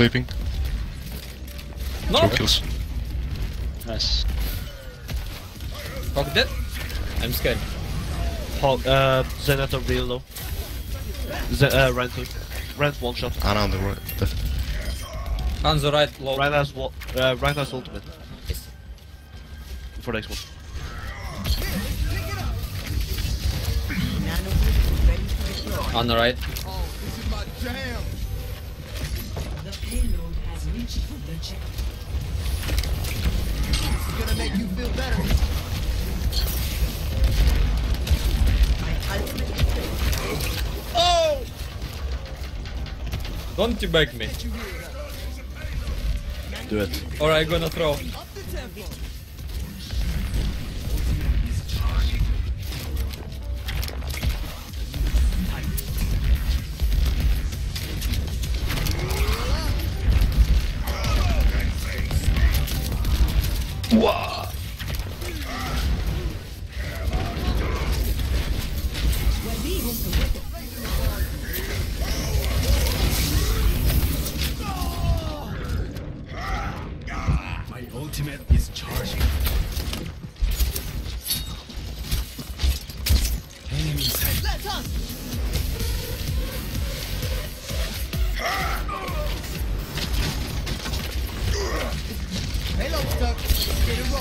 Sleeping. No! Two kills. Nice. Fuck that. I'm scared. Hog, uh, Zenith on real though. Z uh, Rand, Rand one shot. And on the right. The, Hanzo right low. Rand has, uh, Rand has ultimate. For next one. On the right. Oh, this is my jam. Reached the. This is gonna make you feel better. Oh! Don't you beg me. Do it. Or I'm gonna throw.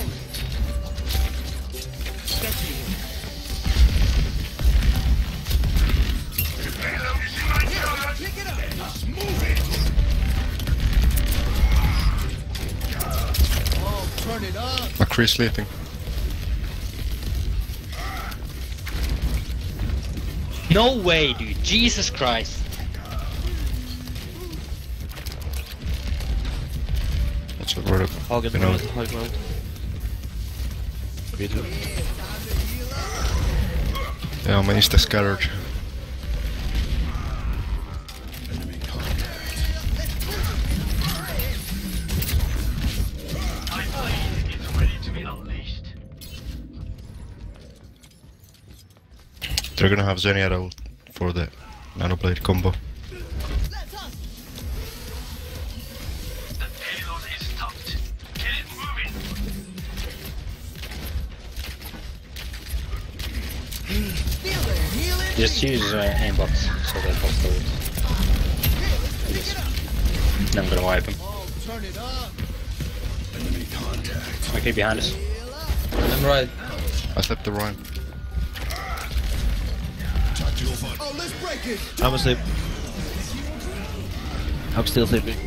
Oh, up. Oh, McCree sleeping. No way, dude. Jesus Christ. What's the word? Hog in the You know. road, Me too. Yeah, my insta scattered. They're gonna have Zenyatta for the nanoblade combo. Just use uh, aimbot so they both do it. Then I'm gonna wipe him. Turn it up. Enemy contact. Okay, behind us. I'm right. I slept the Ryan. Tactical fun. Oh, let's break it. I'm asleep. I'm still sleeping.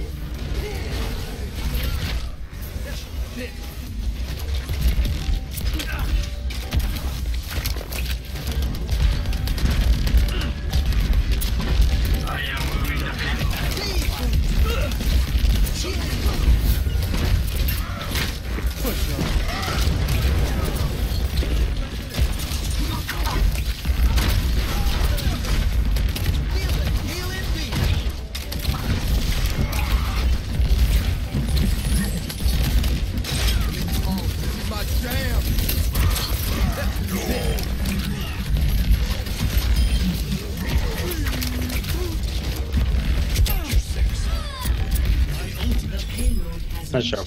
Not sure.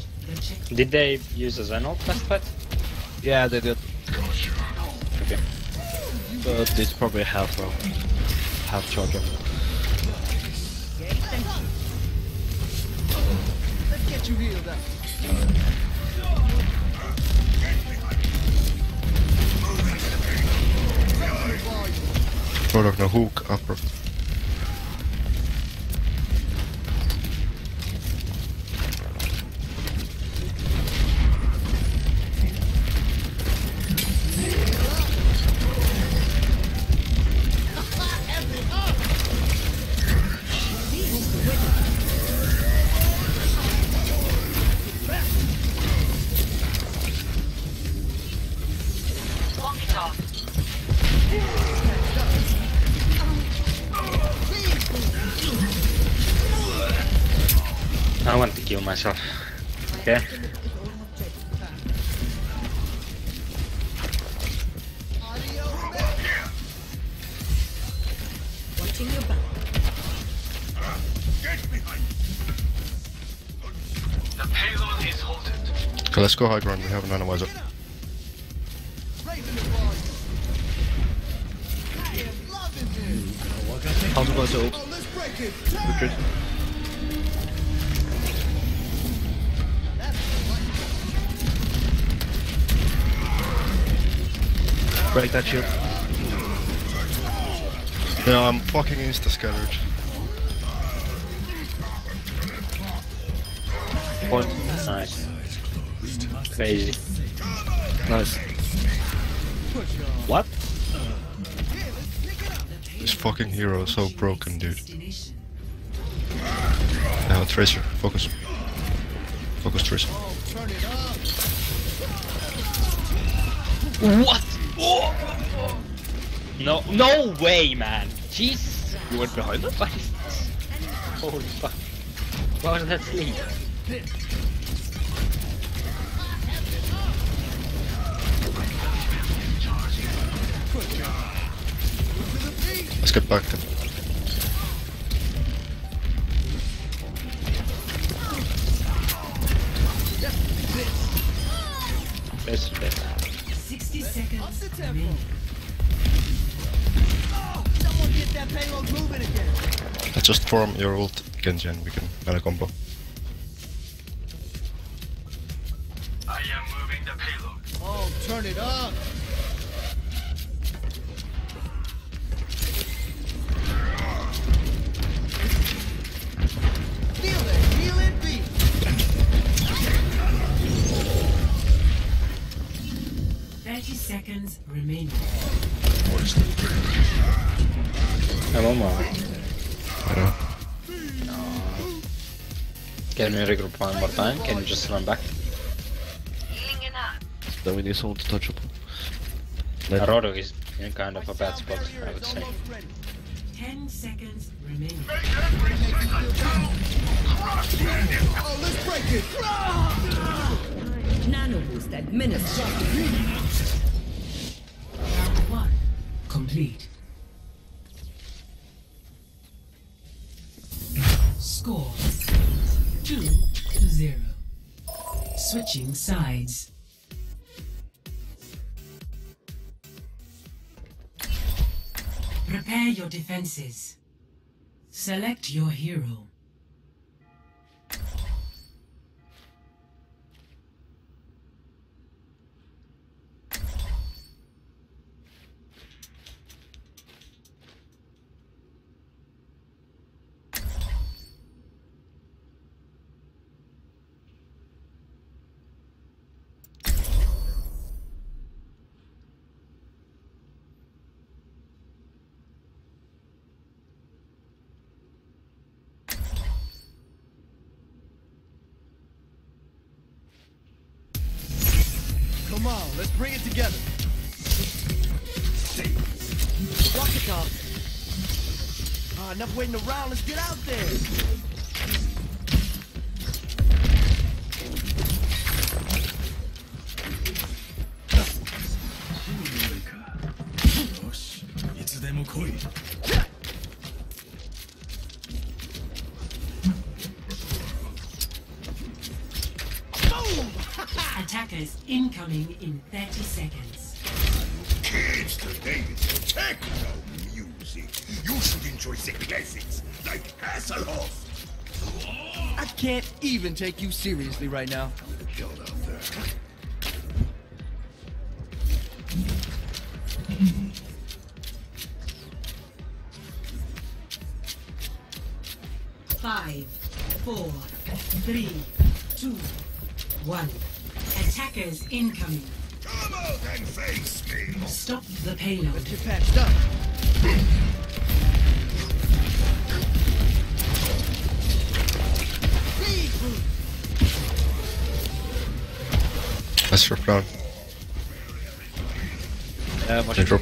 Did they use a Zenalt last fight? Yeah, they did. Okay. But it's probably half round. Half charge of. Let's get you healed up. Product no hook upper. Myself. Okay? Watching your back. Okay, let's go high ground. We have an analyzer. Raising the volume. Loving. How's it going to ult? Oh, break it. Turn. Retreat. Break that shield. Yeah, I'm fucking insta scattered. Point. Nice. Crazy. Nice. What? This fucking hero is so broken, dude. Destination. Yeah, Tracer, focus. Focus, Tracer. Turn it up. What? No, no way, man. Jesus. You went behind us? What is this? Holy fuck. Why was that sleep? Let's get back then. Just form your ult, Genji, and we can add a combo. Oh, turn it up. Feel it, feel it beat. Thirty seconds remaining. I'm on my I Can we regroup one more time? Can you just run back? Then we need someone to touch up. Let Aurora is in kind of a bad spot, I would say. Ten seconds remaining. Oh, let's break it. Nano boost administered. Round one complete. Score Switching sides. Prepare your defenses. Select your hero. Come let's bring it together. It, dog. Ah, enough waiting around. Let's get out there. Attackers incoming in 30 seconds. Kids today, techno music. You should enjoy the classics like Hasselhoff. I can't even take you seriously right now. Attackers incoming. Come out and face me. Stop the payload. Let's get patched up. Speed boost. Let's drop down. Uh, much drop.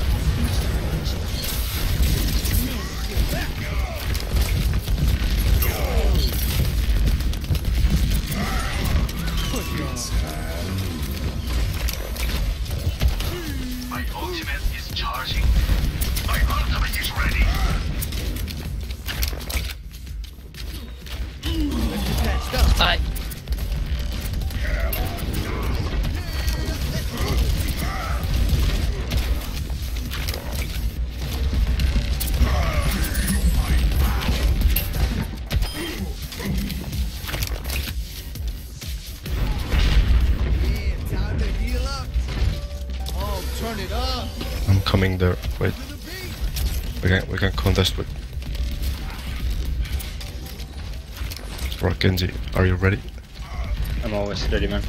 coming there. Wait, To we can we can contest with. Rock Genji, are you ready? I'm always ready, man.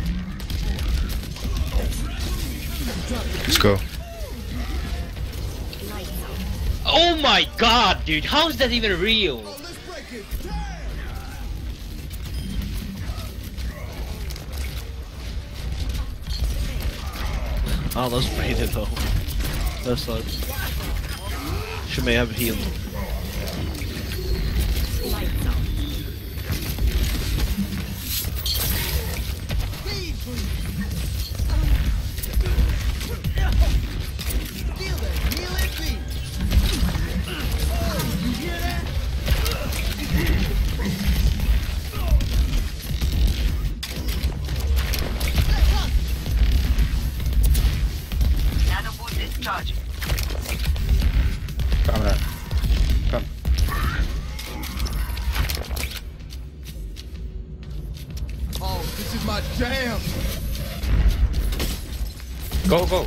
Let's go. Oh my god, dude, how is that even real? Oh, let's break it. That's baited though. That's like. She may have healed.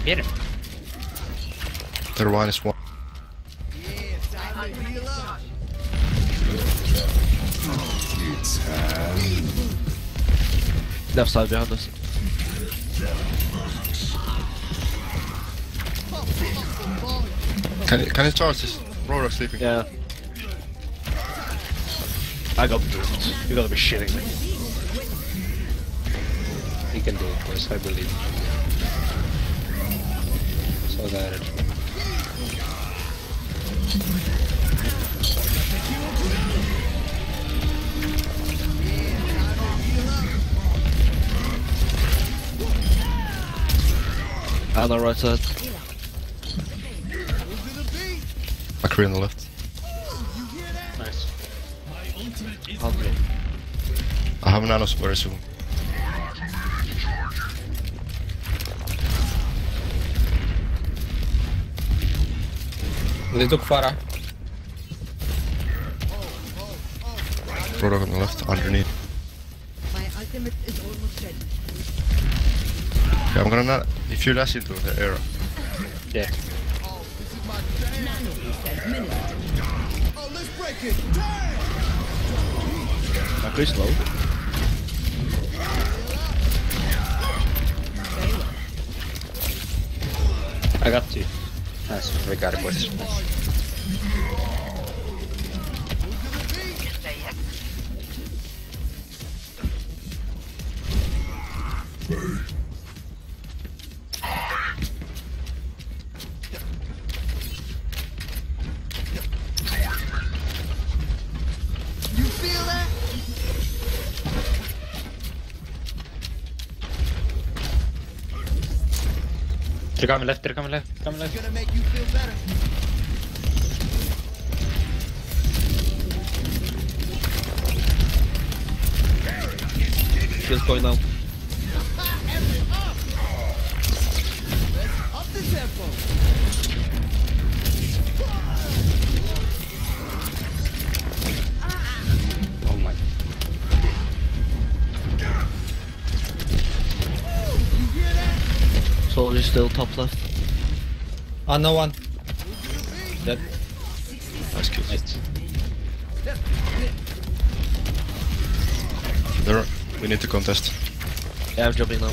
Go, go, get him. Their one is one. Yeah, time to heal up. Left side behind us. Can can you charge this? Rora sleeping. Yeah. I got boomed. You gotta be shitting me. He can do it, boys, I believe. So that On the right side. The on the left. You hear that? Nice. I have nanos very soon. They took Pharah. Rora on the left, underneath. My ultimate is almost ready. Yeah, I'm gonna not. If you dash into the air, Yeah. Oh, this is my jam. Nanoreset minute. Oh, let's break it down. McCree low. Very well. I got you. Nice. We got it, boys. You They're coming left, they're coming left, coming left. Gonna make you feel better. Going down. Up the tempo. Still top left. Ah, no one. Dead. nice kill. Nice. There, we need to contest. Yeah, I'm jumping now.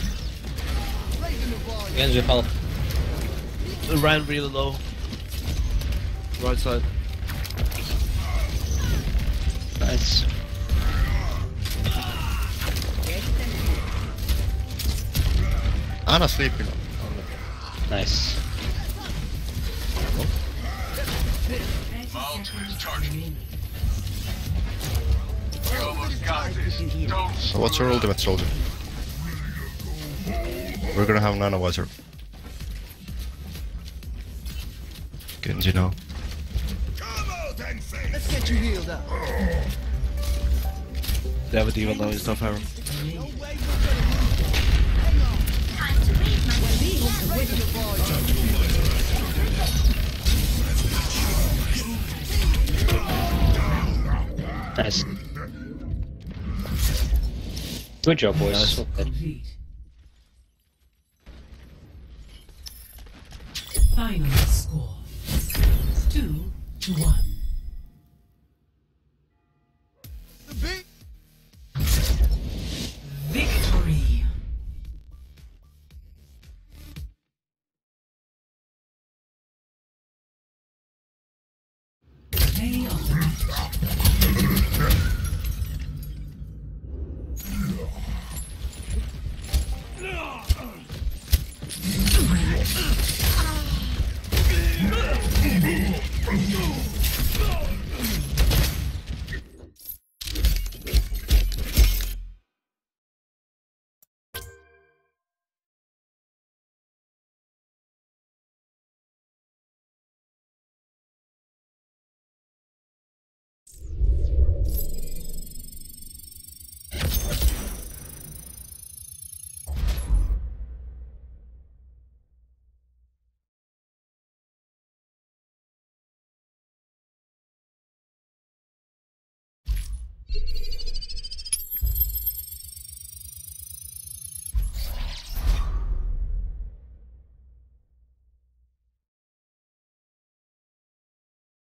Raising the volume. Genji help. Ran really low. Right side. Nice. Ana sleeping. Nice. So what's your ultimate soldier? We're gonna have Nano Wizard. Genji now. Let's get you healed up. They have a D.Va though, he's not firing. Nice. Good job, boys. Nice. Well played. Final score. Two to one. Play of the.